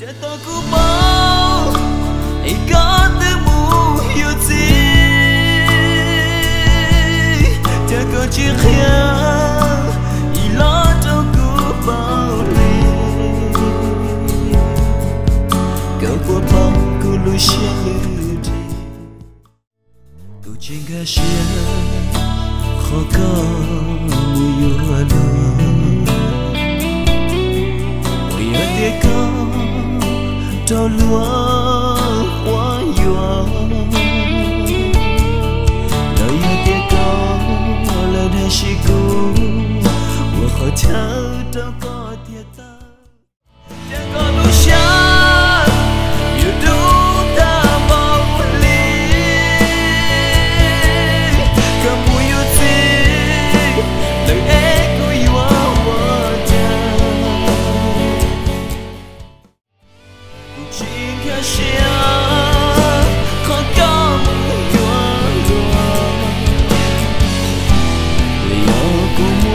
Cha to ku bao có lo cho ku bao lì Cậu của bao ku lu xia lư đi. Cậu khó có mùi yêu cho lúa quá yua đời yêu địa con là đời chỉ cũ của khỏi theo cho con. 声可告别了要么